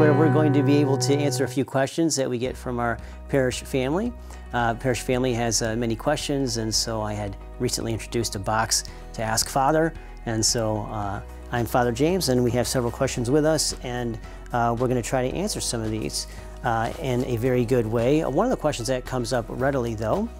where we're going to be able to answer a few questions that we get from our parish family. Uh, parish family has uh, many questions, and so I had recently introduced a box to Ask Father, and so uh, I'm Father James, and we have several questions with us, and uh, we're going to try to answer some of these uh, in a very good way. One of the questions that comes up readily, though,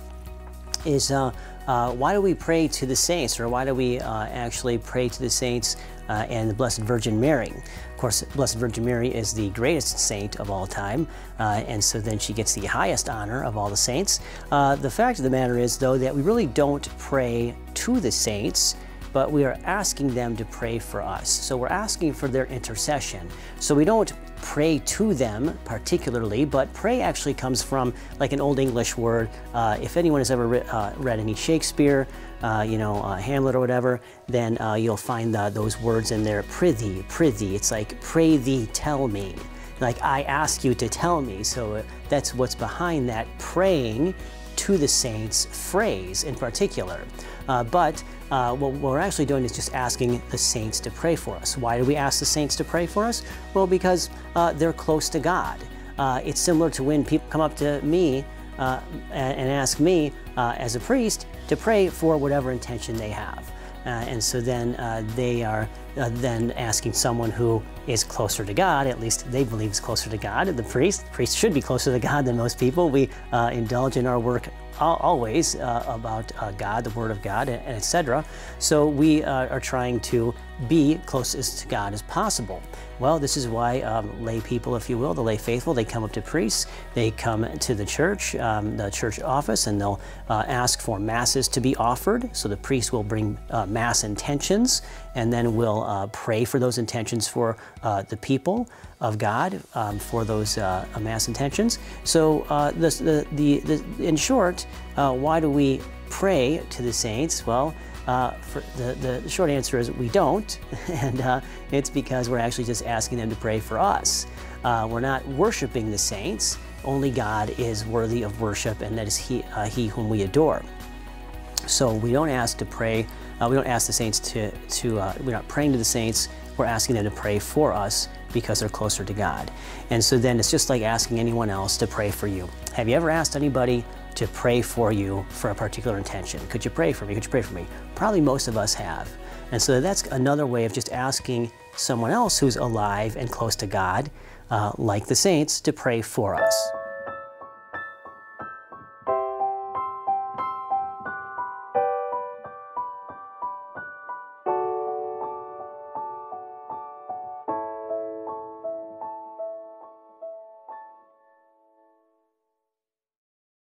is uh, uh, why do we pray to the saints, or why do we uh, actually pray to the saints uh, and the Blessed Virgin Mary? Of course, Blessed Virgin Mary is the greatest saint of all time, uh, and so then she gets the highest honor of all the saints. Uh, the fact of the matter is, though, that we really don't pray to the saints but we are asking them to pray for us. So we're asking for their intercession. So we don't pray to them particularly, but pray actually comes from like an Old English word. Uh, if anyone has ever re uh, read any Shakespeare, uh, you know, uh, Hamlet or whatever, then uh, you'll find those words in there, prithee, prithee. It's like, pray thee, tell me. Like, I ask you to tell me. So uh, that's what's behind that praying to the saints phrase in particular. Uh, but uh, what we're actually doing is just asking the saints to pray for us. Why do we ask the saints to pray for us? Well, because uh, they're close to God. Uh, it's similar to when people come up to me uh, and, ask me uh, as a priest to pray for whatever intention they have. Uh, and so then uh, they are uh, then asking someone who is closer to God, at least they believe is closer to God, the priest. The priest should be closer to God than most people. We uh, indulge in our work always uh, about uh, God, the Word of God, and, etc. So we uh, are trying to be closest to God as possible. Well, this is why um, lay people, if you will, the lay faithful, they come up to priests, they come to the church, um, the church office, and they'll uh, ask for masses to be offered. So the priest will bring uh, mass intentions, and then we'll uh, pray for those intentions for uh, the people of God, um, for those uh, mass intentions. So uh, the, the, the, in short, why do we pray to the saints? Well, uh, the, the short answer is we don't, and uh, it's because we're actually just asking them to pray for us. Uh, we're not worshiping the saints, only God is worthy of worship, and that is He, uh, he whom we adore. So we don't ask to pray, uh, we don't ask the saints to, to uh, we're not praying to the saints, we're asking them to pray for us because they're closer to God. And so then it's just like asking anyone else to pray for you. Have you ever asked anybody to pray for you for a particular intention. Could you pray for me? Could you pray for me? Probably most of us have. And so that's another way of just asking someone else who's alive and close to God, uh, like the saints, to pray for us.